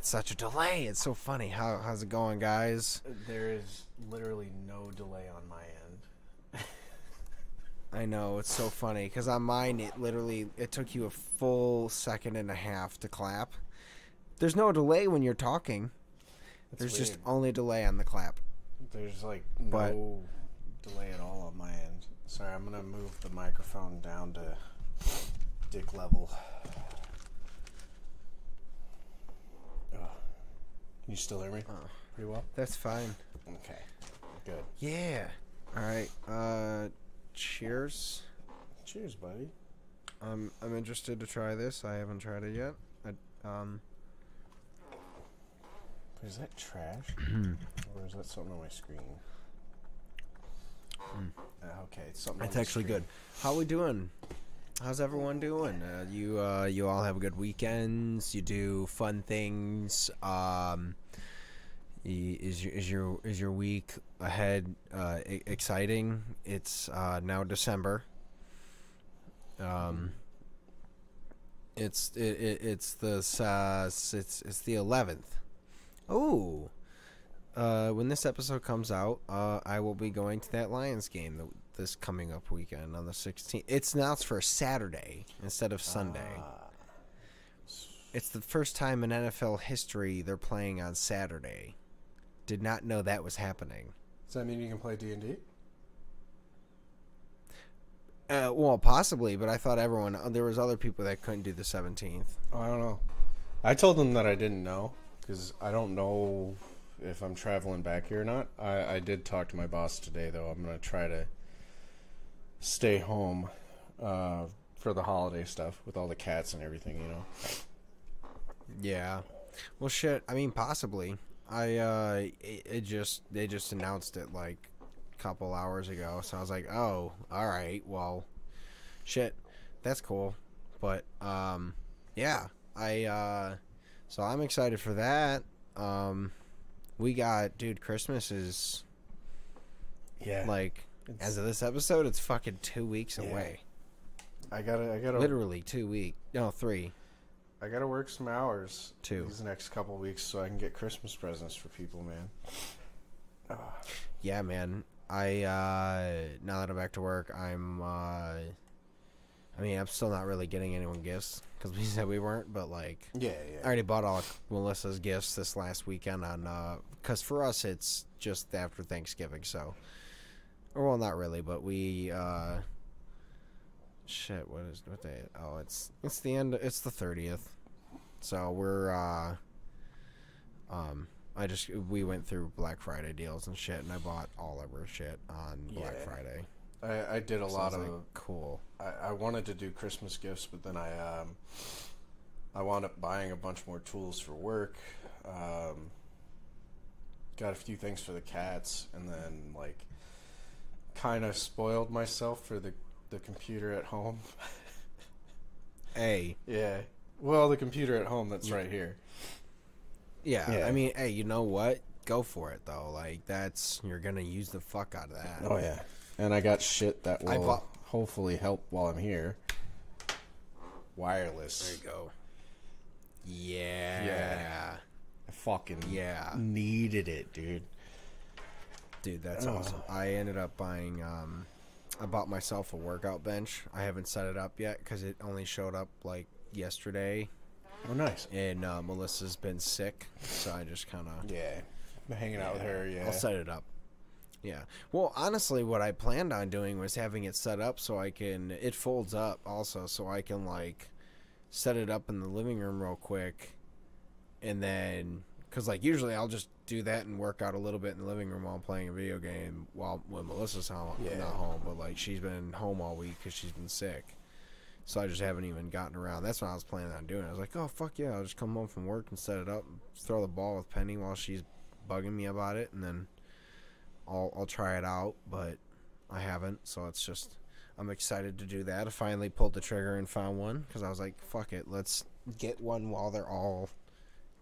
That's such a delay. It's so funny. How how's it going, guys? There is literally no delay on my end. I know it's so funny because on mine it literally it took you a full second and a half to clap. There's no delay when you're talking. That's There's just only delay on the clap. There's like But- no delay at all on my end. Sorry, I'm gonna move the microphone down to dick level. Ugh. Can you still hear me? Oh. Pretty well. That's fine. Okay. Good. Yeah. All right. Uh, cheers. Cheers, buddy. Um, I'm interested to try this. I haven't tried it yet. I, um, Is that trash? or is that something on my screen? Uh, okay, it's something. on it's actually screen. good. How we doing? How's everyone doing? Uh, you uh, you all have good weekends. You do fun things. Um, is your is your is your week ahead uh, exciting? It's uh, now December. Um, it's it, it it's the uh, it's it's the eleventh. Oh, uh, when this episode comes out, uh, I will be going to that Lions game th- this coming up weekend on the 16th. It's announced for Saturday instead of Sunday. Ah, It's the first time in NFL history they're playing on Saturday. Did not know that was happening. does that mean you can play D and D? Uh, well, possibly, but I thought everyone uh, there was other people that couldn't do the 17th. Oh, I don't know. I told them that I didn't know because I don't know if I'm traveling back here or not. I, I did talk to my boss today, though. I'm gonna try to stay home uh, for the holiday stuff with all the cats and everything. You know. Yeah. Well, shit. I mean, possibly. I uh, it, it just they just announced it like a couple hours ago, so I was like, oh, all right. Well, shit. That's cool. But um, yeah. I uh, so I'm excited for that. Um, we got dude. Christmas is Yeah. like It's- as of this episode, it's fucking two weeks Yeah. away. I gotta, I gotta, Literally two week. No, three. I gotta work some hours too these next couple weeks so I can get Christmas presents for people, man. Ah, Yeah, man. I uh now that I'm back to work, I'm uh I mean, I'm still not really getting anyone gifts cuz we said we weren't, but like yeah, yeah. I already bought all Melissa's gifts this last weekend on uh cuz for us it's just after Thanksgiving, so or well, not really, but we uh shit, what is what day? Oh, it's it's the end it's the 30th. So we're uh um I just we went through Black Friday deals and shit, and I bought all of our shit on Black Yeah. Friday. I, I did a So lot of. like, cool. I, I wanted to do Christmas gifts, but then I um, I wound up buying a bunch more tools for work. Um, got a few things for the cats, and then like kind of spoiled myself for the the computer at home. Hey, yeah. Well, the computer at home that's right here. yeah, Yeah. I mean, hey, you know what? Go for it though. Like that's you're gonna use the fuck out of that. Oh yeah. And I got shit that will bought- hopefully help while I'm here. Wireless. There you go. Yeah. Yeah. I fucking Yeah. needed it, dude. Dude, that's Oh. awesome. I ended up buying um I bought myself a workout bench. I haven't set it up yet cuz it only showed up like yesterday Oh, nice. and uh, Melissa's been sick, so I just kind of Yeah. Been hanging out with her, yeah. I'll set it up. Yeah. Well, honestly, what I planned on doing was having it set up so I can. It folds up also, so I can like set it up in the living room real quick, and then because like usually I'll just do that and work out a little bit in the living room while I'm playing a video game while when Melissa's home, Yeah. not home, but like she's been home all week because she's been sick. So I just haven't even gotten around. That's what I was planning on doing. I was like, oh fuck yeah, I'll just come home from work and set it up, and throw the ball with Penny while she's bugging me about it, and then I'll I'll try it out. But I haven't, so it's just I'm excited to do that. I finally pulled the trigger and found one because I was like, fuck it, let's get one while they're all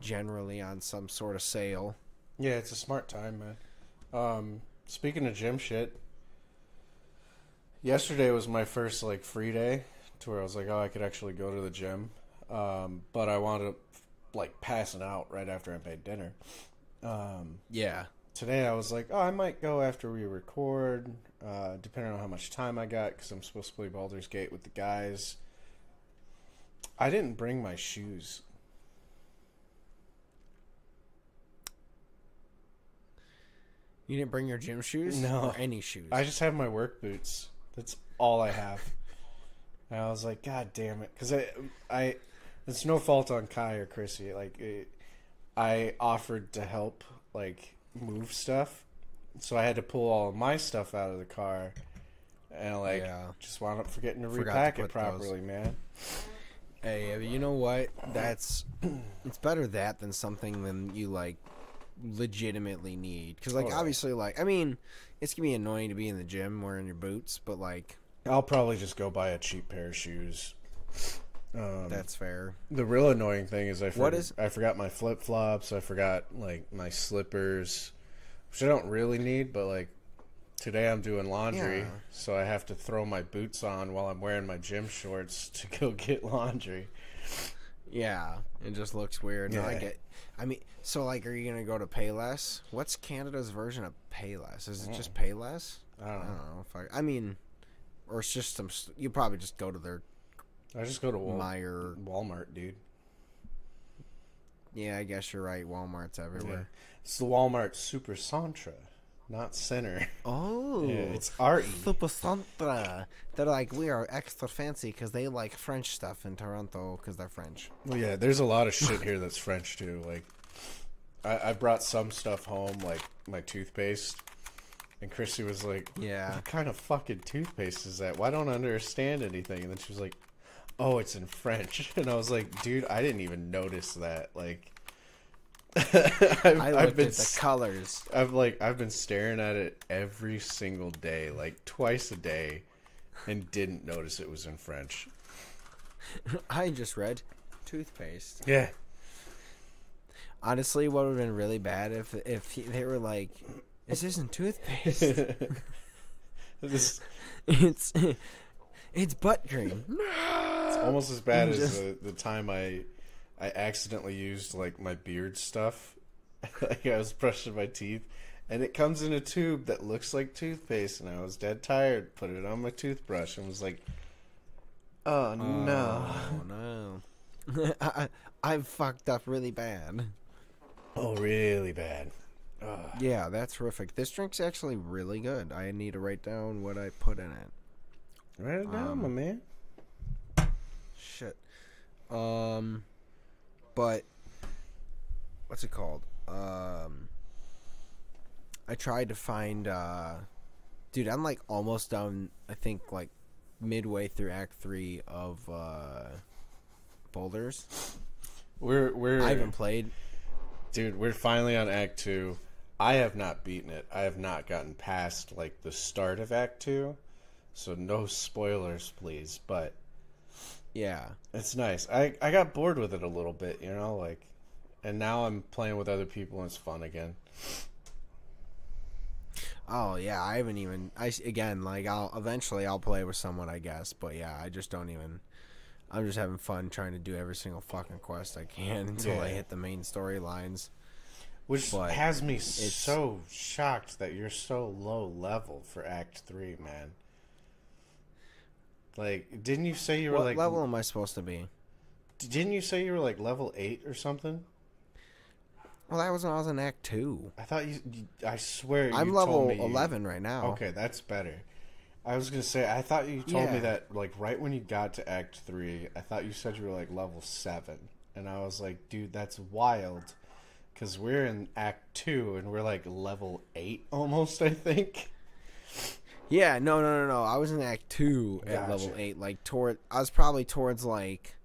generally on some sort of sale. Yeah, it's a smart time, man. Um, speaking of gym shit, yesterday was my first like free day to where I was like, oh, I could actually go to the gym. Um, but I wound up like passing out right after I made dinner. Um, Yeah. today I was like, oh, I might go after we record, uh, depending on how much time I got, because I'm supposed to play Baldur's Gate with the guys. I didn't bring my shoes. You didn't bring your gym shoes? No. Or any shoes? I just have my work boots. That's all I have. and I was like, God damn it, because I, I, it's no fault on Kai or Chrissy. Like, it, I offered to help, like, move stuff, so I had to pull all of my stuff out of the car, and like, Yeah. just wound up forgetting to Forgot repack put it properly, man. Hey, you know what? That's it's better that than something than you like legitimately need. Because like Totally. obviously, like I mean, it's gonna be annoying to be in the gym wearing your boots, but like I'll probably just go buy a cheap pair of shoes. Um, that's fair. The real annoying thing is I for- What is- I forgot my flip flops. I forgot like my slippers, which I don't really need. But like today I'm doing laundry, Yeah. so I have to throw my boots on while I'm wearing my gym shorts to go get laundry. Yeah, it just looks weird. No, I Yeah. get. I mean, so like, are you gonna go to Payless? What's Canada's version of Payless? Is it just Payless? I I don't don't know. know. If I, I mean, or it's just some. You probably just go to their I just go to Wal- Meijer. Walmart, dude. Yeah, I guess you're right. Walmart's Yeah. everywhere. It's the Walmart Super Santra, not Center. Oh, Yeah, it's R E. Super Santra. They're like, we are extra fancy because they like French stuff in Toronto because they're French. Well, yeah, there's a lot of shit here that's French too. Like, I, I brought some stuff home, like my toothpaste, and Chrissy was like, Yeah. "What kind of fucking toothpaste is that? Why don't I understand anything?" And then she was like, "Oh, it's in French," and I was like, "Dude, I didn't even notice that." Like, I've, I I've been at the colors. I've like I've been staring at it every single day, like twice a day, and didn't notice it was in French. I just read toothpaste. Yeah. Honestly, what would have been really bad if if they were like, "This isn't toothpaste. this it's it's butt cream." It's almost as bad as the, the time I I accidentally used like my beard stuff. like I was brushing my teeth and it comes in a tube that looks like toothpaste and I was dead tired, put it on my toothbrush and was like Oh no. Oh no. I, I've fucked up really bad. Oh really bad. Ugh. Yeah, that's terrific. This drink's actually really good. I need to write down what I put in it. Write it down, Um, my man. Shit. Um, but what's it called? Um, I tried to find. uh Dude, I'm like almost done. I think like midway through Act Three of uh Baldur's. We're we're I haven't played. dude, we're finally on act 2. I have not beaten it. I have not gotten past like the start of act 2. So no spoilers, please, but Yeah. It's nice. I I got bored with it a little bit, you know, like, and now I'm playing with other people and it's fun again. Oh yeah, I haven't even. I again like I'll eventually I'll play with someone I guess, but yeah, I just don't even. I'm just having fun trying to do every single fucking quest I can until I hit the main storylines. Which But has me so shocked that you're so low level for Act Three, man. Like, didn't you say you were like What like level am I supposed to be? Didn't you say you were like level eight or something? Well, that was when I was in Act Two. I thought you. I swear I'm you level told me you- eleven right now. Okay, that's better. I was gonna say I thought you told me that like right when you got to Act Three, I thought you said you were like level seven, and I was like, dude, that's wild, because we're in Act Two and we're like level eight almost, I think. Yeah, no, no, no, no. I was in Act Two at level eight. Like toward, I was probably towards like,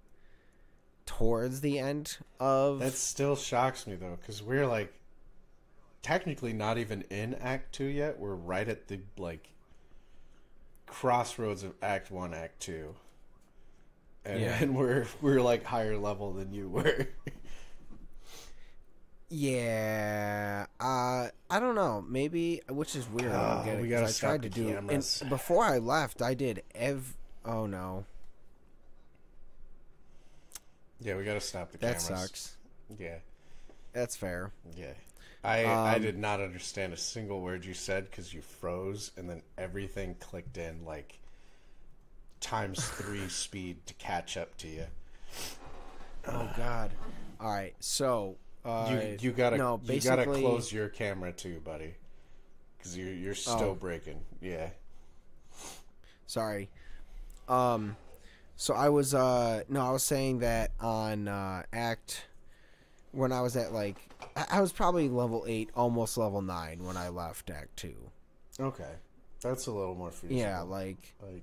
towards the end of. That still shocks me though, because we're like technically not even in Act Two yet. We're right at the like crossroads of Act One, Act Two. And, Yeah. and we're we're like higher level than you were. Yeah, uh, I don't know. Maybe which is weird. I get it, we gotta I stop tried to do. cameras. And before I left, I did ev. Oh no, Yeah, we gotta stop the that cameras. sucks. Yeah, That's fair. yeah. I I Um, did not understand a single word you said because you froze, and then everything clicked in like times three speed to catch up to you. Oh God. All right. So uh, You you gotta no you gotta close your camera too, buddy, because you're you're still Oh. breaking. Yeah. sorry. Um, so I was uh no I was saying that on uh, Act when I was at like I I was probably level eight, almost level nine when I left Act two. Okay, that's a little more feasible. Yeah, like like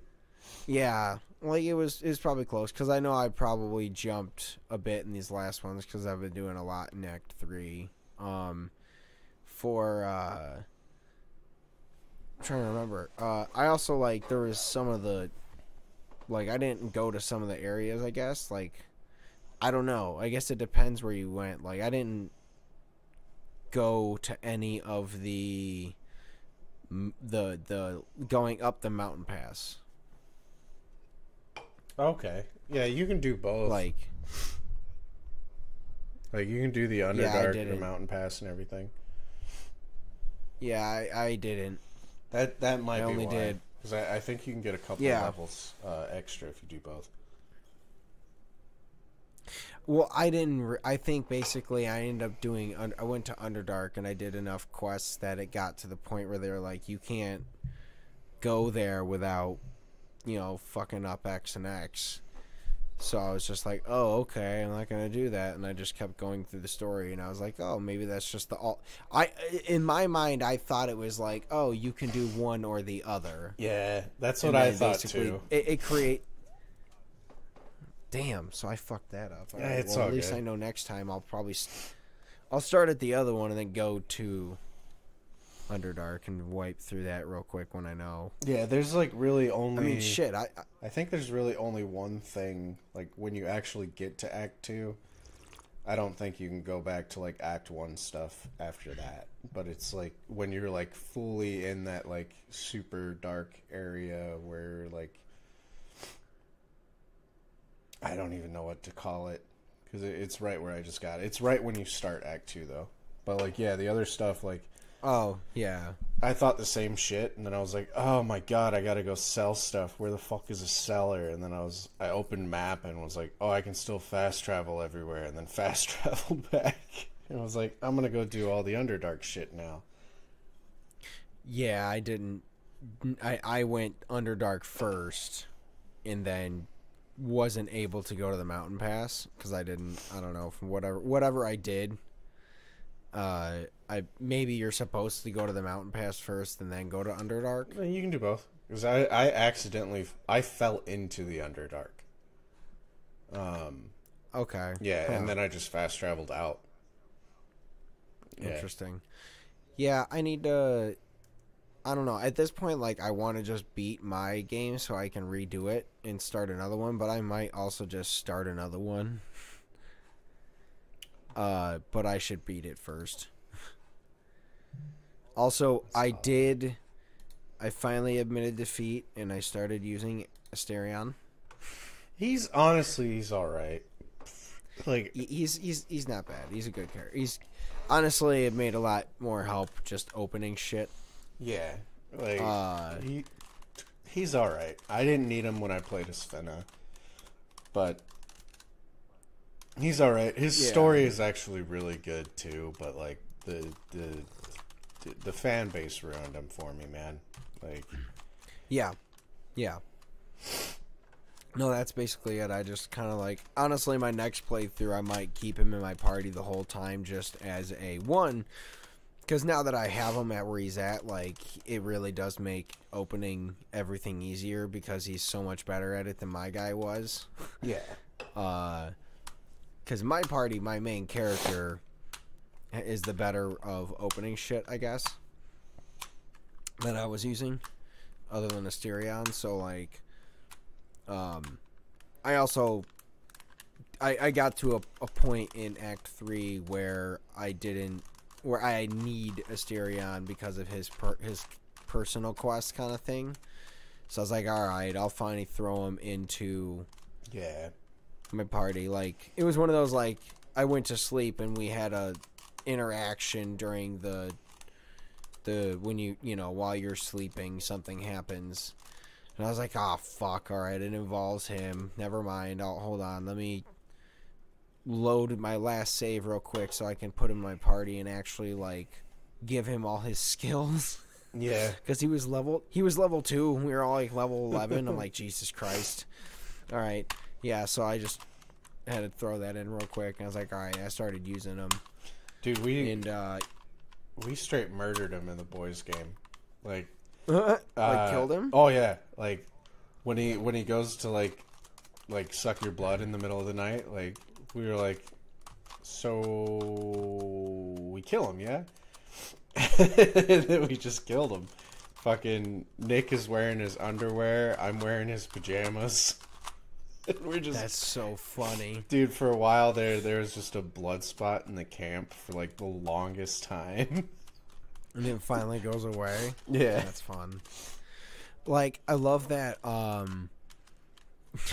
Yeah, like it was it was probably close because I know I probably jumped a bit in these last ones because I've been doing a lot in Act Three. Um, for uh, I'm trying to remember. Uh, I also like there was some of the like I didn't go to some of the areas. I guess like I don't know. I guess it depends where you went. Like I didn't go to any of the the the going up the mountain pass. Okay, yeah, you can do both. Like Like you can do the Underdark, Yeah, the. Mountain Pass, and everything. Yeah, I, I didn't. That that might I be only why. did- because I, I think you can get a couple Yeah. levels uh, extra if you do both. Well, I didn't. Re- I think basically I ended up doing. Un- I went to Underdark and I did enough quests that it got to the point where they were like, you can't go there without, you know, fucking up X and X. So I was just like, oh, okay, I'm not gonna do that, and I just kept going through the story, and I was like, oh, maybe that's just the all. I in my mind, I thought it was like, oh, you can do one or the other. Yeah, that's And what I thought too. It, it create. Damn! So I fucked that up. Yeah, Alright, it's well, all at least good. I know next time I'll probably. St- I'll start at the other one and then go to Underdark and wipe through that real quick when I know. Yeah, there's like really only. I mean, shit. I, I I think there's really only one thing. Like when you actually get to Act Two, I don't think you can go back to like Act One stuff after that. But it's like when you're like fully in that like super dark area where like I don't even know what to call it because it, it's right where I just got it. It's right when you start Act Two though. But like yeah, the other stuff like oh yeah. I thought the same shit, and then I was like, "Oh my god, I gotta go sell stuff. Where the fuck is a seller?" And then I was, I opened map and was like, "Oh, I can still fast travel everywhere," and then fast travel back. And I was like, "I'm gonna go do all the Underdark shit now." Yeah, I didn't. I I went Underdark first, and then wasn't able to go to the mountain pass because I didn't. I don't know from whatever whatever I did. Uh, I maybe you're supposed to go to the mountain pass first and then go to Underdark. You can do both because I, I accidentally, I fell into the Underdark. Um, Okay. yeah, Huh. and then I just fast traveled out. Yeah. Interesting. Yeah, I need to. I don't know. At this point, like, I want to just beat my game so I can redo it and start another one, but I might also just start another one. Uh, but I should beat it first. Also, I did. I finally admitted defeat and I started using Astarion. He's honestly, he's all right. Like He's he's he's not bad. He's a good character. He's honestly it made a lot more help just opening shit. Yeah, like Uh, he he's all right. I didn't need him when I played as Fena, but he's all right. His Yeah. story is actually really good too. But like the the the fan base ruined him for me, man. Like Yeah. Yeah. No, that's basically it. I just kind of like honestly my next playthrough I might keep him in my party the whole time just as a one cuz now that I have him at where he's at like it really does make opening everything easier because he's so much better at it than my guy was. yeah, Uh cuz my party my main character is the better of opening shit, I guess. That I was using other than Astarion, so like um I also I I got to a, a point in act 3 where I didn't where I need Astarion because of his per, his personal quest kind of thing. So I was like, all right, I'll finally throw him into yeah, my party. Like it was one of those like I went to sleep and we had a interaction during the the when you you know while you're sleeping something happens. And I was like oh fuck all right it involves him. Never mind I'll hold on let me load my last save real quick so I can put him in my party and actually like give him all his skills. Yeah. because he was level he was level two we were all like level 11 i'm like jesus christ. All right yeah so i just had to throw that in real quick. And i was like all right i started using them Dude, we and uh we straight murdered him in the boys game. Like like uh, killed him Oh yeah, like when he when he goes to like like suck your blood in the middle of the night, like we were like so we kill him, yeah? and then we just killed him. Fucking Nick is wearing his underwear, I'm wearing his pajamas. And we're just that's so funny dude for a while there there was just a blood spot in the camp for like the longest time. and it finally goes away yeah. that's fun like i love that um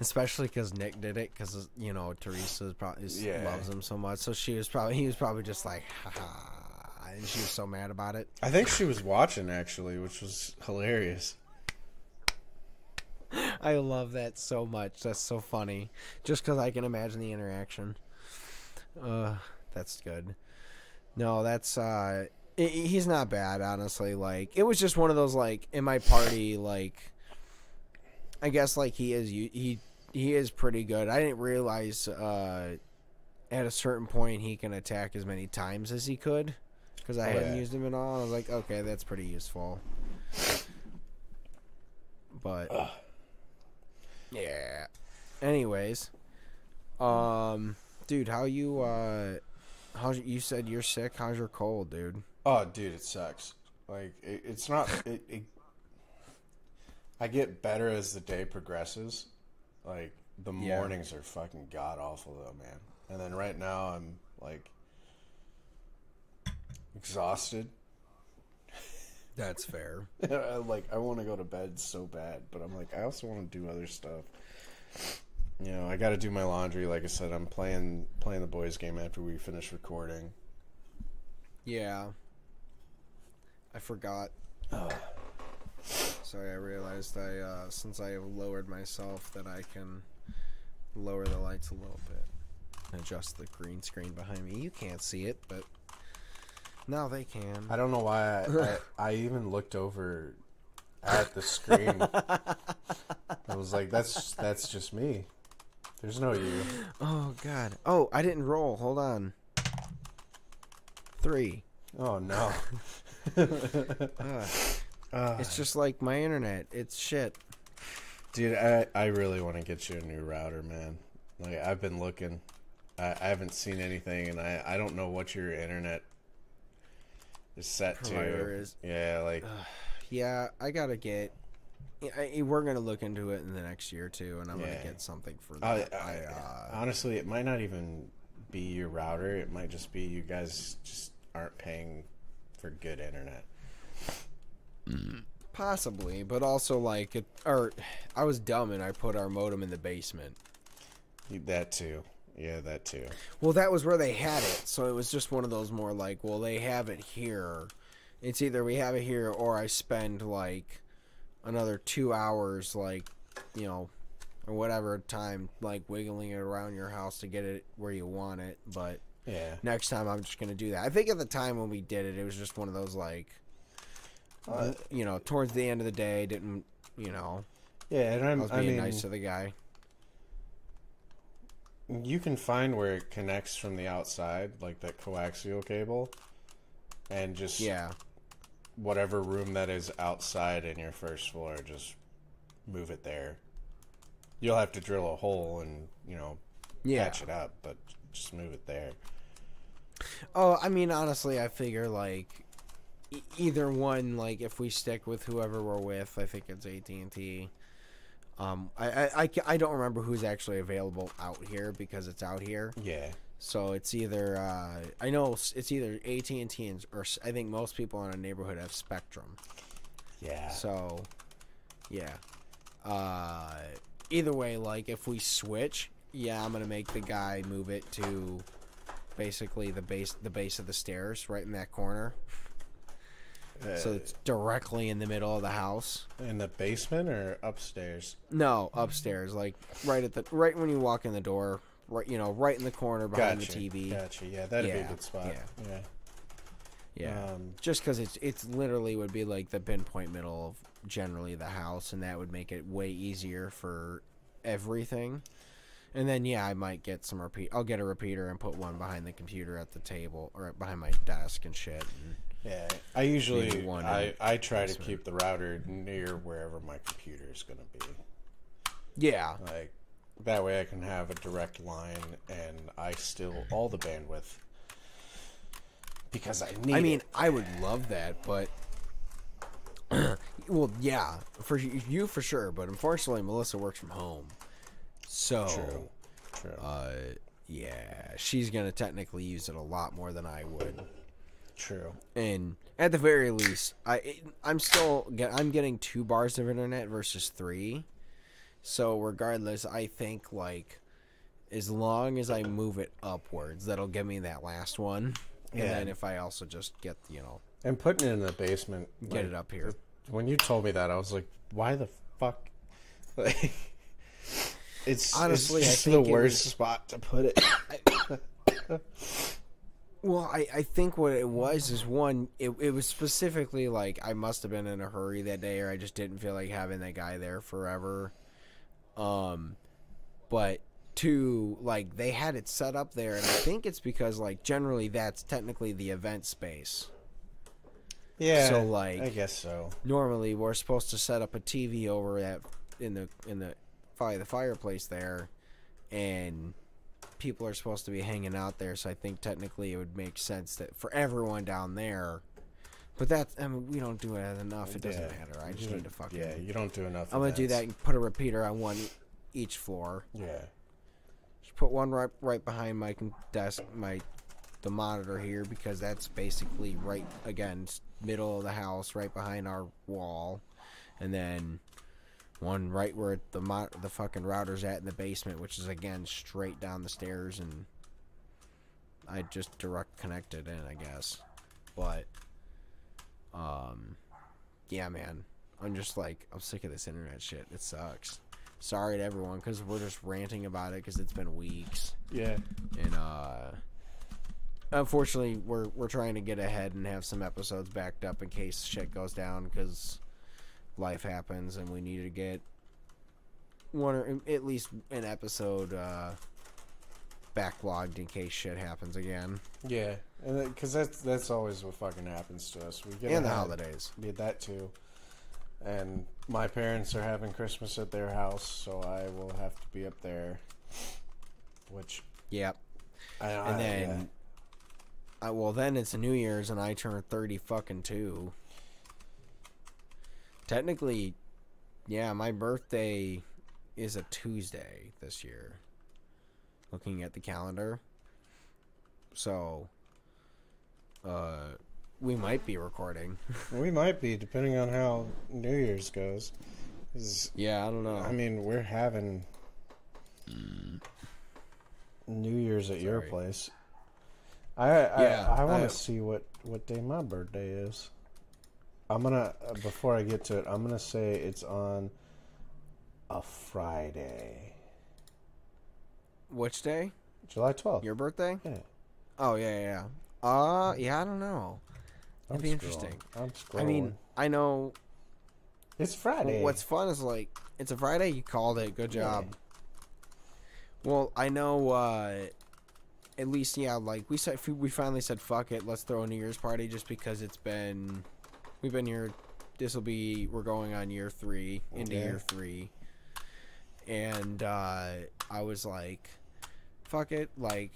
especially because nick did it because you know teresa probably Yeah. loves him so much so she was probably he was probably just like ha and she was so mad about it I think she was watching actually, which was hilarious. I love that so much. That's so funny. Just because I can imagine the interaction. Uh, that's good. No, that's uh, i he's not bad, honestly. Like it was just one of those like in my party, like I guess like he is he he is pretty good. I didn't realize uh at a certain point he can attack as many times as he could because I Oh, hadn't yeah. used him at all. I was like, okay, that's pretty useful. But yeah. Anyways, um, dude, how you uh, how you said you're sick? How's your cold, dude? Oh, dude, it sucks. Like it, it's not. It, it. I get better as the day progresses. Like the Yeah. mornings are fucking god awful though, man. And then right now I'm like exhausted. That's fair. Like I want to go to bed so bad, but I'm like I also want to do other stuff. You know, I got to do my laundry. Like I said, I'm playing playing the boys' game after we finish recording. Yeah. I forgot. Sorry, I realized I uh, since I have lowered myself that I can lower the lights a little bit. Adjust the green screen behind me. You can't see it, but now they can. I don't know why I, I, I even looked over at the screen. I was like, "That's that's just me. There's no you." Oh God. Oh, I didn't roll. Hold on. Three. Oh no. Ugh. Uh, It's just like my internet. It's shit. dude, I I really want to get you a new router, man. Like I've been looking, I, I haven't seen anything, and I I don't know what your internet is set to. is- Yeah, like Yeah, I gotta get. I, we're gonna look into it in the next year too, and I'm Yeah. gonna get something for that. I, I, uh, honestly, it might not even be your router. It might just be you guys just aren't paying for good internet. possibly, but also like it. Or I was dumb and I put our modem in the basement. That too. Yeah, that too. Well, that was where they had it, so it was just one of those more like, well, they have it here. It's either we have it here or I spend like another two hours, like you know, or whatever time, like wiggling it around your house to get it where you want it. But Yeah. next time, I'm just gonna do that. I think at the time when we did it, it was just one of those like, Uh, you know, towards the end of the day, didn't you know? yeah, and I I'm, was I being mean, nice to the guy. You can find where it connects from the outside, like that coaxial cable, and just Yeah, whatever room that is outside in your first floor, just move it there. You'll have to drill a hole and you know yeah. patch it up, but just move it there. Oh, I mean, honestly, I figure like either one. Like, if we stick with whoever we're with, I think it's AT and T. Um, I, I, I, I don't remember who's actually available out here because it's out here. Yeah. So it's either uh, I know it's either AT and T or I think most people in a neighborhood have Spectrum. Yeah. So, yeah. Uh, either way, like if we switch, yeah, I'm gonna make the guy move it to basically the base the base of the stairs, right in that corner. So it's directly in the middle of the house. in the basement or upstairs. No, upstairs, like right at the right when you walk in the door, right you know, right in the corner behind Gotcha. the TV. Gotcha. Yeah, that'd be a good spot. yeah. Yeah. Yeah. Um, Just because it's it's literally would be like the pinpoint middle of generally the house, and that would make it way easier for everything. And then yeah, I might get some repeat. I'll get a repeater and put one behind the computer at the table or behind my desk and shit. And, yeah. I usually one I, I try to keep the router near wherever my computer is going to be. yeah, Like that way I can have a direct line and I still all the bandwidth because I need. I mean, it. I would love that, but well, yeah, for you you for sure. But unfortunately, Melissa works from home, so true, true, uh, yeah, she's gonna technically use it a lot more than I would. True. and at the very least, I I'm still get I'm getting two bars of internet versus three. So regardless, I think like as long as I move it upwards, that'll give me that last one. And then if I also just get you know And putting it in the basement, get like, it up here, When you told me that, I was like, "Why the fuck?" Like, it's Honestly, it's the worst was- spot to put it. Well, I, I think what it was is one, it, it was specifically like I must have been in a hurry that day or I just didn't feel like having that guy there forever. Um, but two, like they had it set up there, and I think it's because like generally that's technically the event space. yeah, So, like- I guess so. Normally, we're supposed to set up a TV over at in the in the fire the fireplace there, and people are supposed to be hanging out there. So I think technically it would make sense that for everyone down there. But that's I mean we don't do it enough. It doesn't Yeah. matter. I just need to fucking. Yeah, you don't do enough. I'm gonna do that and put a repeater on one each floor. Yeah, Just put one right right behind my desk, my the monitor here because that's basically right again middle of the house, right behind our wall, and then one right where the mo- the fucking router's at in the basement, which is again straight down the stairs, and I just direct connected in, I guess, but um, yeah, man, I'm just like I'm sick of this internet shit. It sucks. Sorry to everyone because we're just ranting about it because it's been weeks yeah, and uh unfortunately we're we're trying to get ahead and have some episodes backed up in case shit goes down because life happens and we need to get one or at least an episode uh backlogged in case shit happens again yeah. And because that's that's always what fucking happens to us. We get and the holidays Did that too. And my parents are having Christmas at their house, so I will have to be up there. Which yep I, I and then yeah. uh, well then it's new year's and i turn 30 fucking two technically yeah my birthday is a tuesday this year looking at the calendar so uh we might be recording we might be depending on how New Year's goes. yeah i don't know I mean, we're having New Year's at your place. I I, Yeah, I want to see what what day my birthday is. I'm gonna uh, before I get to it, I'm gonna say it's on a Friday, which day July 12th. your birthday yeah, oh yeah yeah yeah uh yeah i don't know I'm That'd be scrolling. interesting. I'm scrolling. i mean i know it's Friday. What's fun is like it's a Friday. You called it. Good job. Well, I know. uh At least, yeah. Like we said, we finally said, "Fuck it, let's throw a New Year's party." Just because it's been, we've been here. This will be. We're going on year three into Okay. year three, and uh I was like, "Fuck it!" Like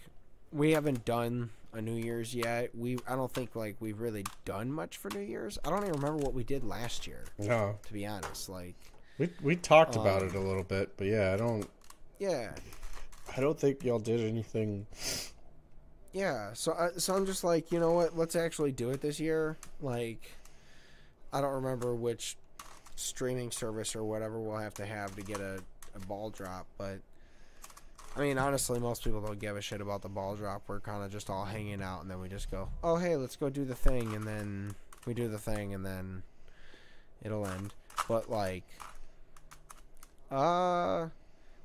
we haven't done a New Year's yet. We I don't think like we've really done much for New Year's. I don't even remember what we did last year. no, To be honest, like. we we talked about Um, it a little bit, but yeah, I don't Yeah, I don't think y'all did anything. yeah. So, uh, so I'm just like, you know what? Let's actually do it this year. Like, I don't remember which streaming service or whatever we'll have to have to get a, a ball drop, but I mean, honestly, most people don't give a shit about the ball drop. We're kind of just all hanging out, and then we just go, "Oh, hey, let's go do the thing," and then we do the thing, and then it'll end. But like, uh,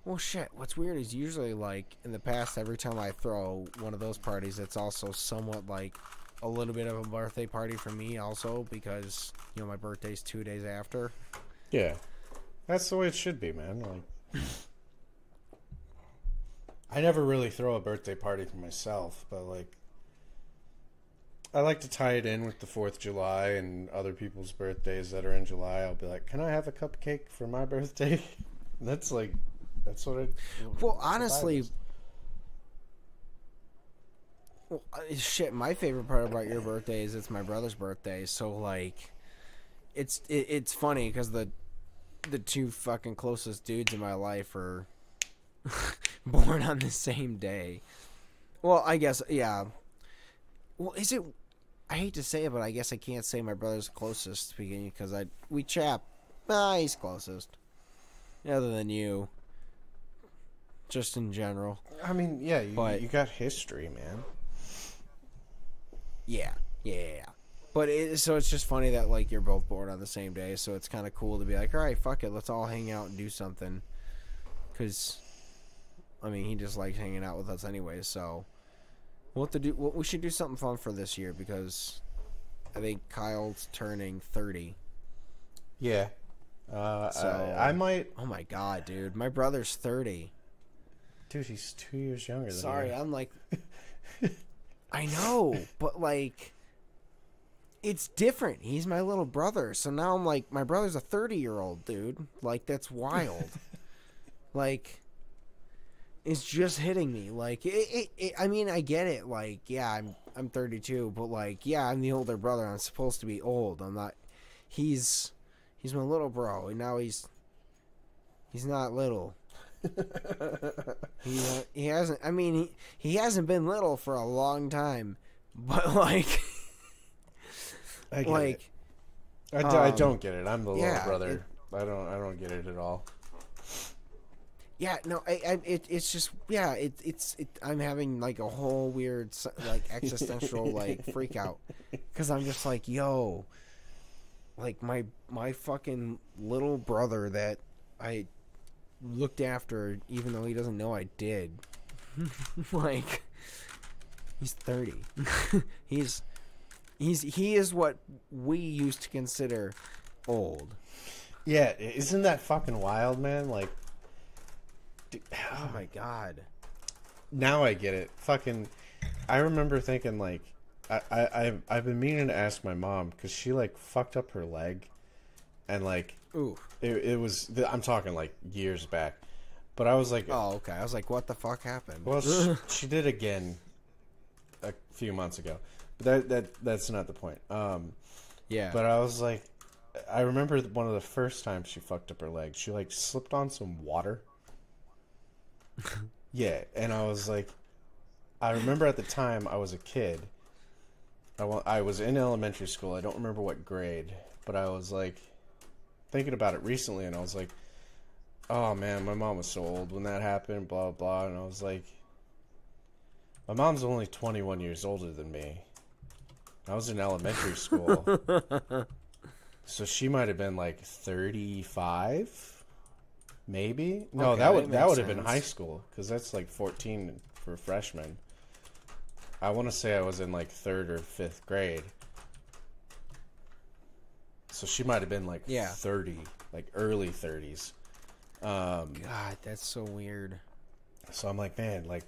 well, shit. What's weird is usually like in the past, every time I throw one of those parties, it's also somewhat like a little bit of a birthday party for me, also because you know my birthday's two days after. Yeah, that's the way it should be, man. Like, I never really throw a birthday party for myself, but like, I like to tie it in with the Fourth of July and other people's birthdays that are in July. I'll be like, "Can I have a cupcake for my birthday?" that's like, that's what I. Well, honestly. Well, shit. My favorite part about your birthday is it's my brother's birthday, so like, it's it, it's funny because the the two fucking closest dudes in my life are born on the same day. Well, I guess yeah. Well, is it? I hate to say it, but I guess I can't say my brother's closest because I we chap. Ah, he's closest. Other than you, just in general. I mean, yeah, you, But- you got history, man. Yeah, yeah, yeah. But it, so it's just funny that like you're both born on the same day, so it's kind of cool to be like, all right, fuck it, let's all hang out and do something. Cause, I mean, he just likes hanging out with us anyway. So we'll have to do. Well, we should do something fun for this year because I think Kyle's turning thirty. Yeah. Uh, So- I, I might. Oh my god, dude, my brother's thirty. Dude, he's two years younger than me. Sorry. I'm like, I know, but like, it's different. He's my little brother, so now I'm like, my brother's a 30 year old dude. Like, that's wild. like, it's just hitting me. Like, it, it, it, I mean, I get it. Like, yeah, I'm I'm 32, but like, yeah, I'm the older brother. I'm supposed to be old. I'm not. He's he's my little bro, and now he's he's not little. He uh, he hasn't. I mean, he he hasn't been little for a long time, but like I like it. I, d- I um, don't get it. I'm the yeah, little brother. I don't. I don't get it at all. yeah. No, I, I it, it's just yeah. It it's it, I'm having like a whole weird like existential like freak out because I'm just like yo, like my my fucking little brother that I looked after even though he doesn't know I did. like he's 30. he's he's he is what we used to consider old. Yeah, isn't that fucking wild, man? Like, dude, Oh my god. now I get it. Fucking, I remember thinking like, I I I've, I've been meaning to ask my mom because she like fucked up her leg, and like Ooh. it, it was. I'm talking like years back, but I was like, Oh, okay. I was like, what the fuck happened? Well, she, she did again a few months ago, but that that that's not the point. Um, yeah. but I was like, I remember one of the first times she fucked up her leg. She like slipped on some water. yeah, and I was like, I remember at the time I was a kid. I wa- I was in elementary school. I don't remember what grade, but I was like thinking about it recently, and I was like, oh man, my mom was so old when that happened. Blah blah, and I was like, my mom's only 21 years older than me. I was in elementary school. so she might have been like 35 maybe. No, Okay, that would that would have been high school cuz that's like 14 for freshmen. I want to say I was in like 3rd or 5th grade. So she might have been like Yeah. 30, like early 30s. Um God, that's so weird. so I'm like, man, like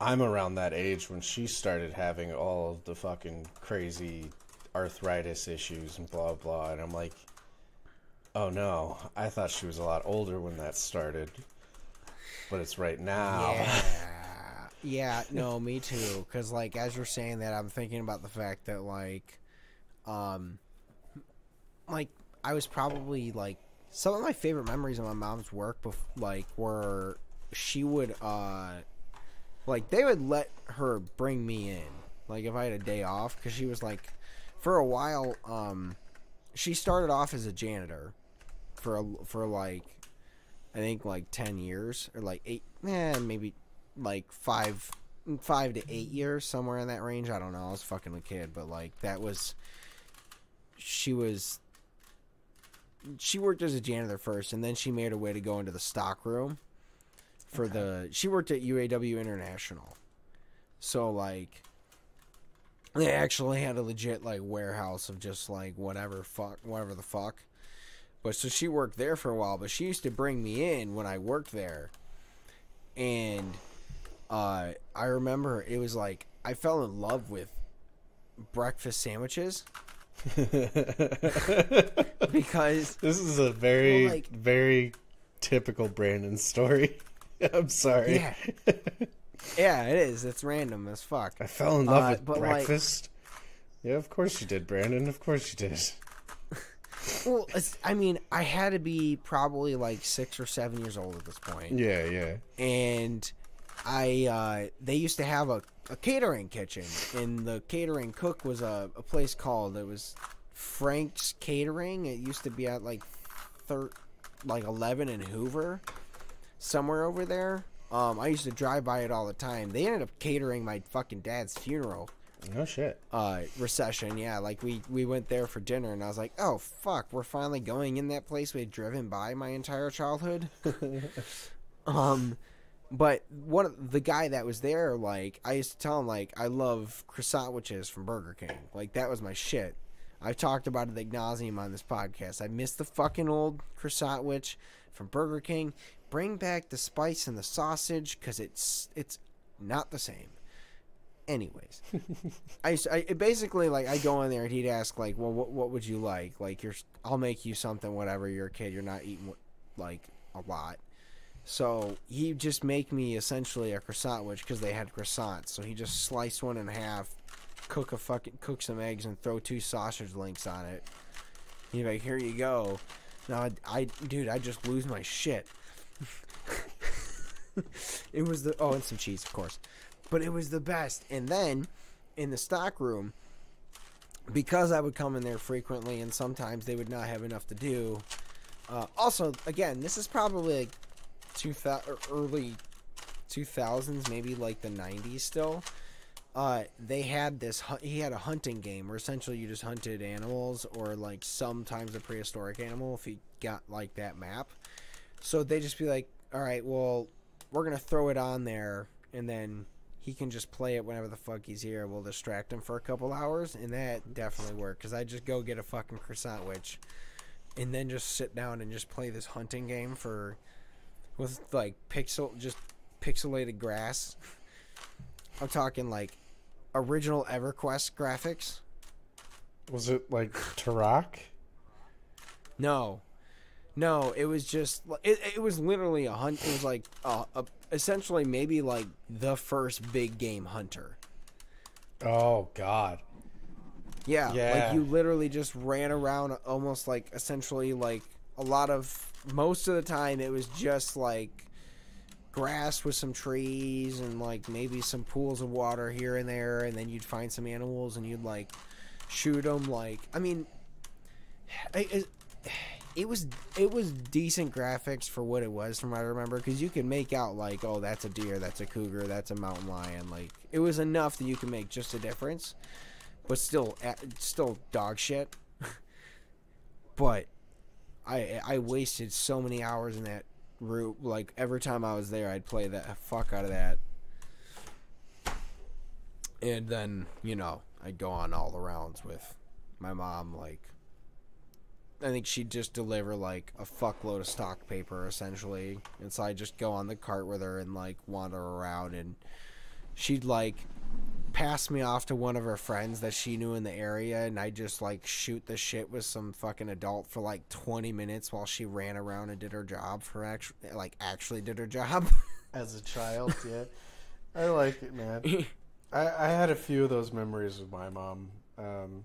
I'm around that age when she started having all the fucking crazy arthritis issues and blah blah and I'm like oh no, I thought she was a lot older when that started. But it's right now. Yeah. Yeah, no, me too. Because, like, as you're saying that, I'm thinking about the fact that, like, um, like, I was probably, like, some of my favorite memories of my mom's work, bef- like, were she would, uh, like, they would let her bring me in, like, if I had a day off, because she was, like, for a while, um, she started off as a janitor for, a, for, like, I think like ten years or like eight, eh, maybe like five, five to eight years, somewhere in that range. I don't know. I was fucking a kid, but like that was. She was. She worked as a janitor first, and then she made her way to go into the stock room. For Okay. the, she worked at UAW International, so like. They actually had a legit like warehouse of just like whatever fuck whatever the fuck. But so she worked there for a while, but she used to bring me in when I worked there. And uh I remember it was like I fell in love with breakfast sandwiches because this is a very, Well, like- very typical Brandon story. I'm sorry. Yeah. yeah, it is. It's random as fuck. I fell in love Uh, with but, like- breakfast. yeah, of course you did, Brandon. Of course you did. Well, I mean, I had to be probably like 6 or 7 years old at this point. Yeah, yeah. and I uh, they used to have a, a catering kitchen, and the catering cook was a, a place called it was Frank's Catering. It used to be at like thir- like eleven in Hoover, somewhere over there. Um, I used to drive by it all the time. They ended up catering my fucking dad's funeral No shit. uh recession yeah like we we went there for dinner and i was like oh fuck we're finally going in that place we had driven by my entire childhood um but one of the guy that was there like i used to tell him like i love croissant sandwiches from burger king like that was my shit i've talked about it ad nauseum on this podcast i miss the fucking old Croissan'wich from burger king bring back the spice and the sausage because it's it's not the same anyways I, used to- I basically like I go in there and he'd ask like, well, what what would you like? Like you're, I'll make you something. Whatever. You're a kid. You're not eating like a lot. So he'd just make me essentially a Croissan'wich because they had croissants. So he just slice one in half, cook a fucking cook some eggs and throw two sausage links on it. He'd like, here you go. Now I, I dude, I just lose my shit. it was the oh and some cheese of course, but it was the best. And then in the stock room because I would come in there frequently and sometimes they would not have enough to do. Uh, also, again, this is probably like 2000 early 2000s, maybe like the 90s still. Uh, they had this. He had a hunting game where essentially you just hunted animals or like sometimes a prehistoric animal if you got like that map. So they just be like, "All right, well, we're gonna throw it on there, and then he can just play it whenever the fuck he's here. We'll distract him for a couple hours, and that definitely worked. Cause I just go get a fucking Croissan'wich, and then just sit down and just play this hunting game for with like pixel just pixelated grass. I'm talking like original EverQuest graphics. Was it like Turok? No, no, it was just it. It was literally a hunt. It was like uh, a, essentially maybe like the first big game hunter. Oh God. Yeah, Yeah. like you literally just ran around almost like essentially like a lot of most of the time it was just like grass with some trees and like maybe some pools of water here and there and then you'd find some animals and you'd like shoot them like I mean it, was it was decent graphics for what it was from what I remember because you could make out like oh that's a deer that's a cougar that's a mountain lion like it was enough that you can make just a difference but still still dog shit. But I I wasted so many hours in that room. like every time I was there I'd play the fuck out of that. And then you know I'd go on all the rounds with my mom like I think she'd just deliver like a fuckload of stock paper essentially. And so I'd just go on the cart with her and like wander around. And she'd like pass me off to one of her friends that she knew in the area and I just like shoot the shit with some fucking adult for like 20 minutes while she ran around and did her job for actually like actually did her job. As a child, yeah. I like it, man. I, I had a few of those memories with my mom. Um,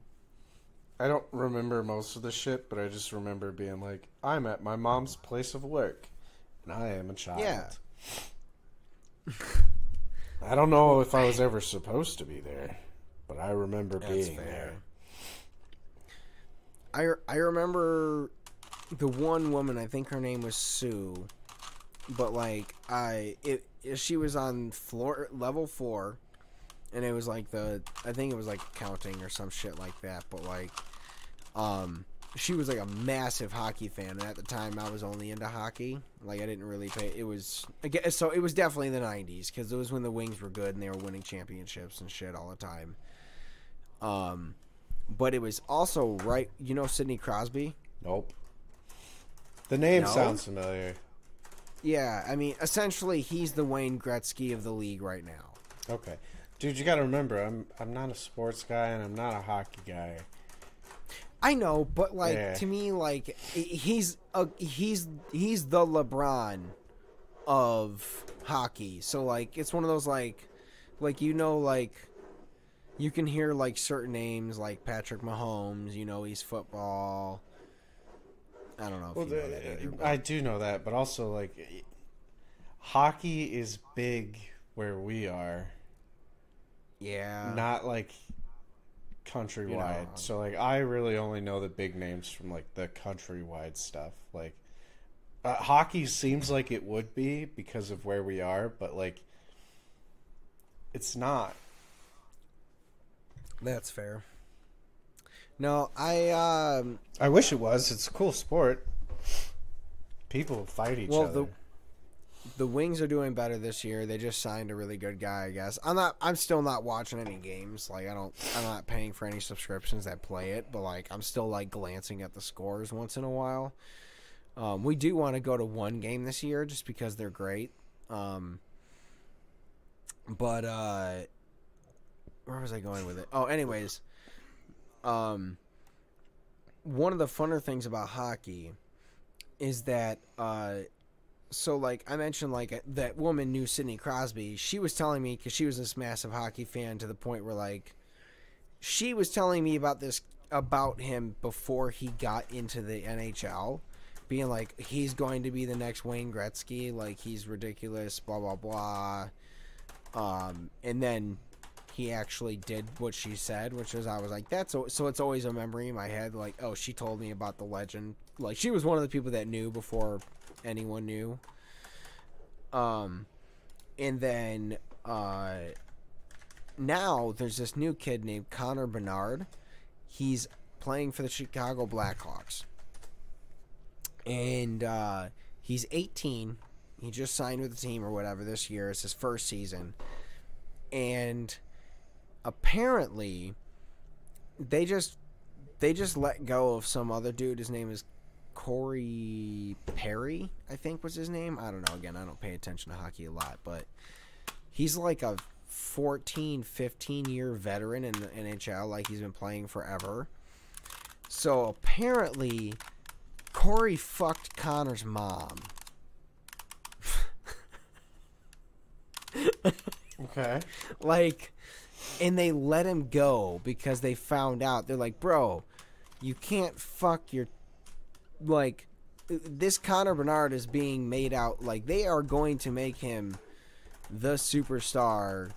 I don't remember most of the shit, but I just remember being like, I'm at my mom's place of work, and I am a child. Yeah. I don't know if I was ever supposed to be there, but I remember being there. I I remember the one woman, I think her name was Sue. but like I it, it she was on floor level four, and it was like the I think it was like counting or some shit like that. But like, um, she was like a massive hockey fan, and at the time I was only into hockey. Like I didn't really pay. It was guess, so it was definitely the '90s because it was when the Wings were good and they were winning championships and shit all the time. Um, but it was also right. You know Sidney Crosby. Nope. The name No? sounds familiar. Yeah, I mean, essentially, he's the Wayne Gretzky of the league right now. Okay, dude, you got to remember, I'm I'm not a sports guy and I'm not a hockey guy. I know, but like Yeah. to me, like he's a, he's he's the LeBron of hockey. So like, it's one of those like, like you know, like you can hear like certain names like Patrick Mahomes. You know, he's football. I don't know if Well, you know that either, uh, but- I do know that, but also like hockey is big where we are, yeah. not like countrywide. know. So like I really only know the big names from like the countrywide stuff. Like uh, hockey seems like it would be because of where we are, but like it's not. That's fair. No, I um I wish it was. It's a cool sport. People fight each Well, other. the- the Wings are doing better this year. They just signed a really good guy, I guess. I'm not I'm still not watching any games. Like I don't I'm not paying for any subscriptions that play it, but like I'm still like glancing at the scores once in a while. Um, we do want to go to one game this year just because they're great. Um, but uh where was I going with it? Oh, anyways, um one of the funner things about hockey is that uh so like I mentioned like that woman knew Sidney Crosby. She was telling me cuz she was this massive hockey fan to the point where like she was telling me about this about him before he got into the NHL being like he's going to be the next Wayne Gretzky, like he's ridiculous, blah blah blah. Um and then he actually did what she said, which was I was like, that's o- so it's always a memory in my head. Like, oh, she told me about the legend. Like, she was one of the people that knew before anyone knew. Um, and then uh, now there's this new kid named Connor Bedard. He's playing for the Chicago Blackhawks, and uh, he's 18. He just signed with the team or whatever this year. It's his first season, and apparently they just they just let go of some other dude. His name is Corey Perry, I think was his name. I don't know. Again, I don't pay attention to hockey a lot, but he's like a 14, 15 year veteran in the NHL. Like he's been playing forever. So apparently, Corey fucked Connor's mom. okay. like and they let him go because they found out they're like bro you can't fuck your like this connor bedard is being made out like they are going to make him the superstar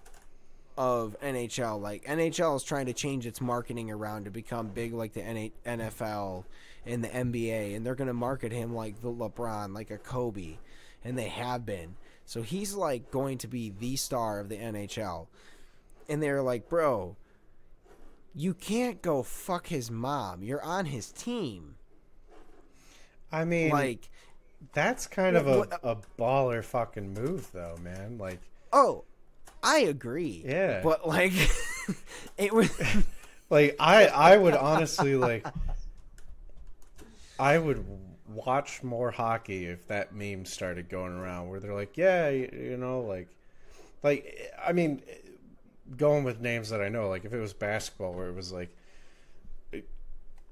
of nhl like nhl is trying to change its marketing around to become big like the nfl and the nba and they're going to market him like the lebron like a kobe and they have been so he's like going to be the star of the nhl and they're like, bro, you can't go fuck his mom. You're on his team. I mean, Like, that's kind of a, uh, a baller fucking move, though, man. Like, oh, I agree. Yeah. But like, it was. like I I would honestly like I would watch more hockey if that meme started going around where they're like, yeah, you, you know, like like I mean going with names that I know, like if it was basketball where it was like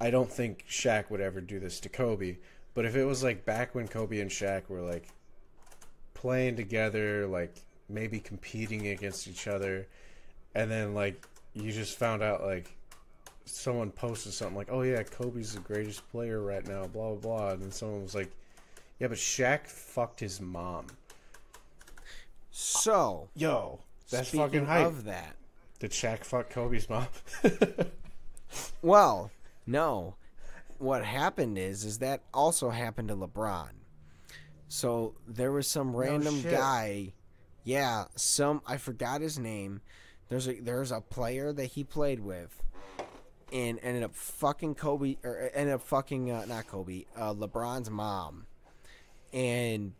I don't think Shaq would ever do this to Kobe, but if it was like back when Kobe and Shaq were like playing together, like maybe competing against each other, and then like you just found out like someone posted something like, "Oh yeah, Kobe's the greatest player right now," blah blah blah, and then someone was like, "Yeah, but Shaq fucked his mom." So, Yo, that's fucking hype. of that, Did Shaq fuck Kobe's mom? well, no. What happened is, is that also happened to LeBron. So there was some random shit. guy. Yeah, some I forgot his name. There's a there's a player that he played with, and ended up fucking Kobe or ended up fucking uh, not Kobe, uh, LeBron's mom, and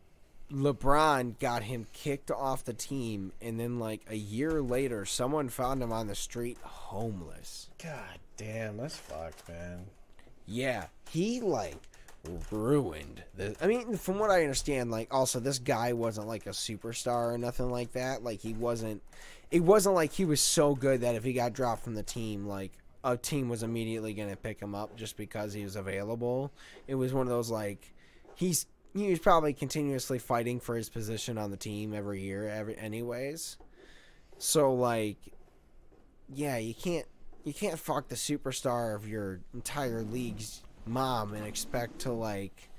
LeBron got him kicked off the team, and then like a year later, someone found him on the street homeless. God damn, that's fucked, man. Yeah, he like ruined the. I mean, from what I understand, like also this guy wasn't like a superstar or nothing like that. Like he wasn't. It wasn't like he was so good that if he got dropped from the team, like a team was immediately going to pick him up just because he was available. It was one of those like he's he was probably continuously fighting for his position on the team every year, every anyways. So like, yeah, you can't you can't fuck the superstar of your entire league's mom and expect to like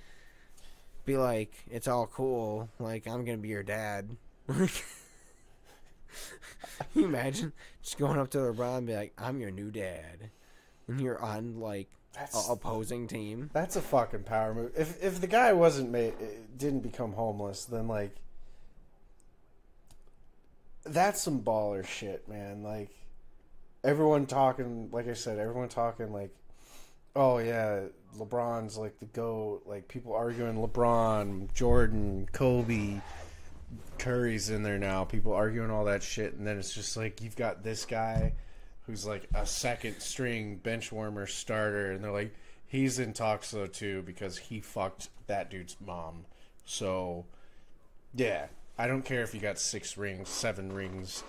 be like it's all cool like i'm gonna be your dad Can you imagine just going up to lebron and be like i'm your new dad and you're on like That's opposing team that's a fucking power move. If if the guy wasn't made didn't become homeless, then like that's some baller shit, man. Like everyone talking, like I said, everyone talking like, oh yeah, LeBron's like the goat. Like people arguing LeBron, Jordan, Kobe, Curry's in there now. People arguing all that shit, and then it's just like you've got this guy who's like a second string bench warmer starter, and they're like, he's in talks though too because he fucked that dude's mom. So, yeah, I don't care if you got six rings, seven rings.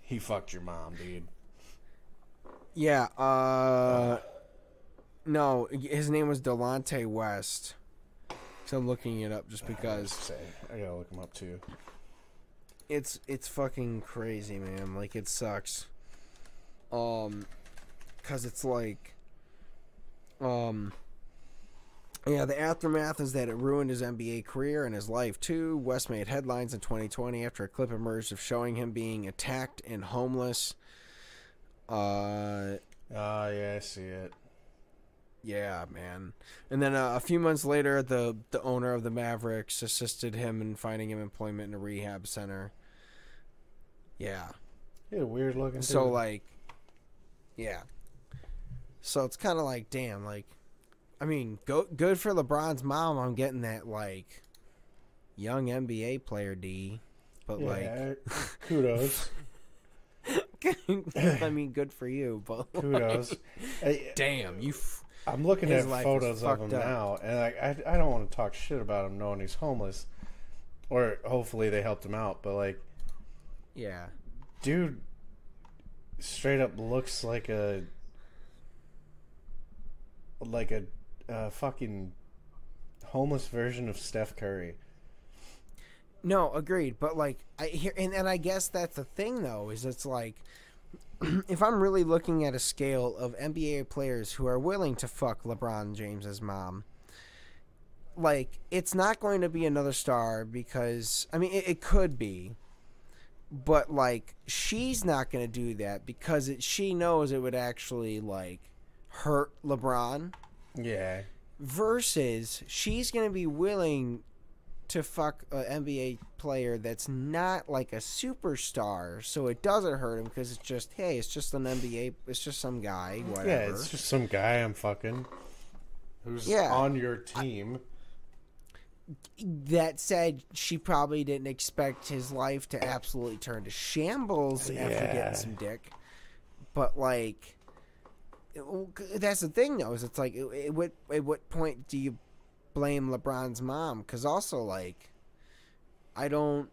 He fucked your mom, dude. Yeah uh no his name was delonte west so i'm looking it up just because Say, I gotta look him up too. it's it's fucking crazy, man. Like it sucks. Um, cause it's like, um, yeah. The aftermath is that it ruined his NBA career and his life too. West made headlines in 2020 after a clip emerged of showing him being attacked and homeless. Uh, Ah, yeah, I see it. yeah, man. And then uh, a few months later, the the owner of the Mavericks assisted him in finding him employment in a rehab center. Yeah. He had a weird looking. So dude. like, yeah. So it's kind of like, damn, like, I mean, go good for LeBron's mom. I'm getting that like young NBA player D, but yeah, kudos, like, I mean, good for you, but kudos. Hey, damn, you. F- I'm looking at photos of him up. now, and like I, I don't want to talk shit about him knowing he's homeless, or hopefully they helped him out. But like, yeah, dude, straight up looks like a like a uh, fucking homeless version of Steph Curry. No, agreed. But like, I hear, and and I guess that's the thing though, is it's like. If I'm really looking at a scale of NBA players who are willing to fuck LeBron James's mom, like it's not going to be another star because I mean it, it could be, but like she's not going to do that because it, she knows it would actually like hurt LeBron. Yeah, Versus she's going to be willing to fuck an NBA player that's not like a superstar, so it doesn't hurt him because it's just hey, it's just an NBA, it's just some guy, whatever. yeah, it's just some guy I'm fucking who's Yeah. on your team. that said, she probably didn't expect his life to absolutely turn to shambles after getting some dick. But like, that's the thing, though. Is it's like, at what at what point do you blame LeBron's mom? Because also, like, I don't.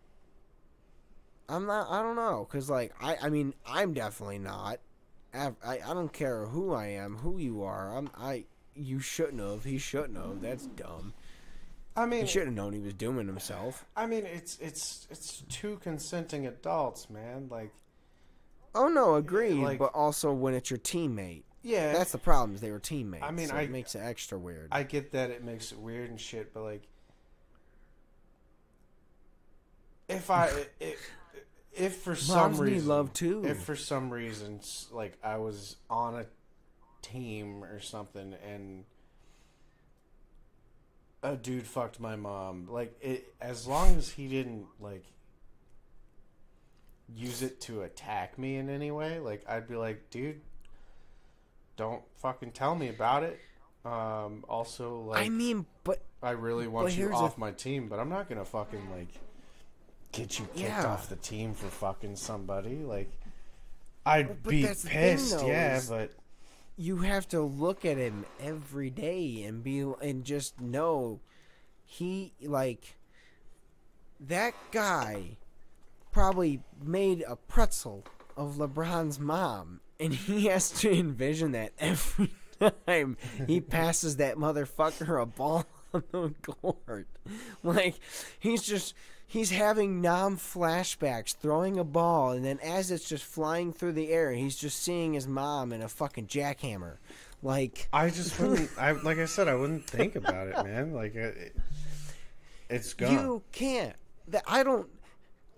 I'm not. I don't know. Because like, I. I mean, I'm definitely not. I, I. Don't care who I am, who you are. I'm. I. You shouldn't have. He shouldn't have. That's dumb. I mean, He should have known he was doing himself. I mean, it's it's it's two consenting adults, man. Like, Oh no, agreed. like- but also when it's your teammate, yeah, that's the problem. Is they were teammates. I mean, so I- it makes it extra weird. I get that it makes it weird and shit, but like, if I if, if for some Moms need reason love too. if for some reason like I was on a team or something and a dude fucked my mom. Like it, as long as he didn't like use it to attack me in any way, like I'd be like, dude, don't fucking tell me about it. Um, also, like, I mean, but I really want you off the- my team, but I'm not gonna fucking like get you kicked Yeah. off the team for fucking somebody. Like, I'd be the thing, pissed, though, yeah, but you have to look at him every day and be and just know he like that guy probably made a pretzel of LeBron's mom and he has to envision that every time he passes that motherfucker a ball on the court. Like he's just he's having nom flashbacks throwing a ball and then as it's just flying through the air he's just seeing his mom in a fucking jackhammer. Like I just wouldn't. I like I said, I wouldn't think about it, man. Like it, it's gone. you can't that I don't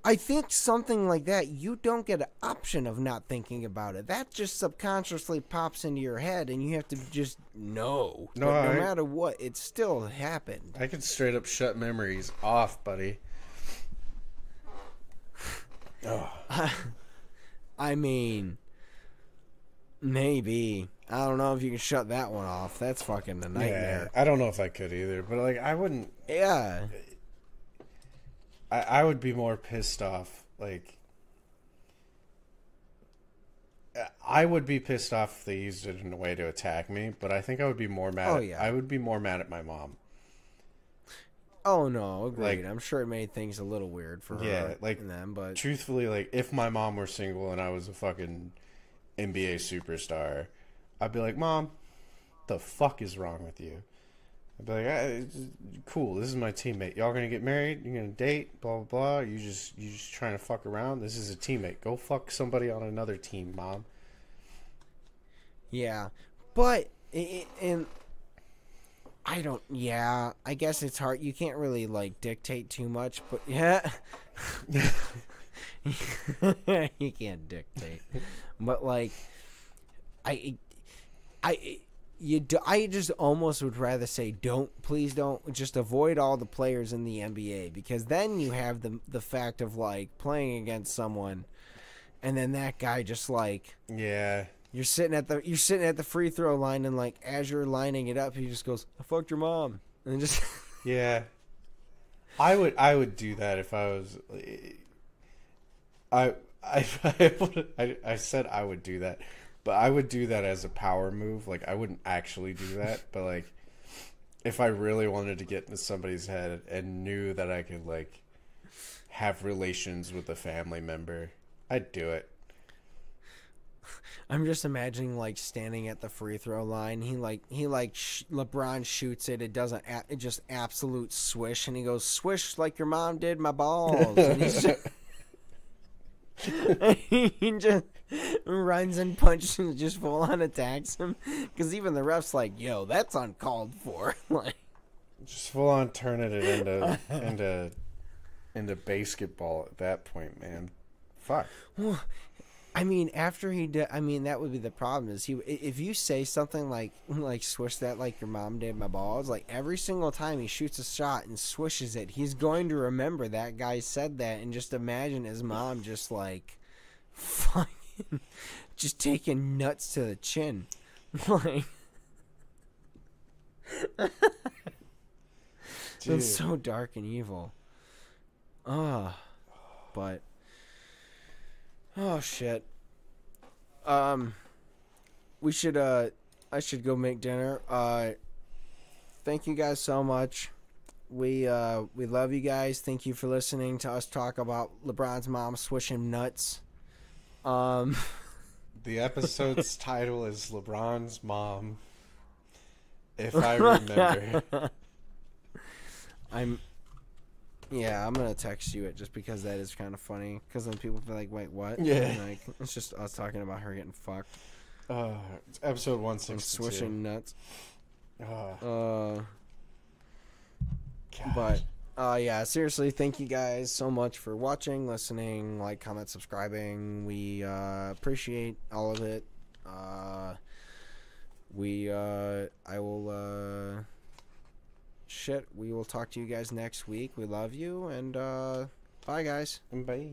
I think something like that you don't get an option of not thinking about it. That just subconsciously pops into your head and you have to just know. No, But no I- matter what, it still happened. I can straight up shut memories off, buddy. Oh, I mean, maybe. I don't know if you can shut that one off. That's fucking a yeah. nightmare. I don't know if I could either, but like I wouldn't. Yeah. I, I would be more pissed off. Like, I would be pissed off if they used it in a way to attack me. But I think I would be more mad. Oh, at, yeah. I would be more mad at my mom. Oh no, agreed. Like- I'm sure it made things a little weird for Yeah, her like, and them, but Truthfully, like if my mom were single and I was a fucking NBA superstar, I'd be like, "Mom, the fuck is wrong with you?" I'd be like, "Ah, "Cool, this is my teammate. Y'all gonna get married? You're gonna date? Blah blah blah. You just you just trying to fuck around? This is a teammate. Go fuck somebody on another team, mom." Yeah, but and I don't. Yeah, I guess it's hard. You can't really like dictate too much, but yeah, you can't dictate. But like, I, I, you. Do, I just almost would rather say don't. Please don't. Just avoid all the players in the NBA because then you have the the fact of like playing against someone, and then that guy just like Yeah, you're sitting at the you're sitting at the free throw line and like as you're lining it up, he just goes, "I fucked your mom," and just yeah. I would I would do that if I was. Eh, I I I, I I said I would do that, but I would do that as a power move. Like I wouldn't actually do that, but like if I really wanted to get into somebody's head and knew that I could like have relations with a family member, I'd do it. I'm just imagining like standing at the free throw line. He like he like sh- LeBron shoots it. It doesn't. A- it just absolute swish, and he goes swish like your mom did my balls. and he's just, he just runs and punches and just full on attacks him because even the refs like, yo, that's uncalled for. like. Just full on turning it into into into basketball at that point, man. Fuck. I mean, after he did, I mean, that would be the problem. Is he? If you say something like like swish that like your mom did my balls, like every single time he shoots a shot and swishes it, he's going to remember that guy said that, and just imagine his mom just like fucking just taking nuts to the chin, like. It's so dark and evil. Ah, but oh shit. Um, we should uh, I should go make dinner. Uh, thank you guys so much. We uh, we love you guys. Thank you for listening to us talk about LeBron's mom swishing nuts. Um, The episode's title is LeBron's mom. If I remember. I'm. Yeah, I'm gonna text you it just because that is kind of funny. Because then people feel like, wait, what? Yeah. And, like it's just us talking about her getting fucked Uh, it's episode and 162. swishing nuts. Uh, Uh, but uh, yeah, seriously, thank you guys so much for watching, listening, like, comment, subscribing. We uh, appreciate all of it. Uh, we uh, I will uh, shit. We will talk to you guys next week. We love you, and uh, bye, guys. Bye.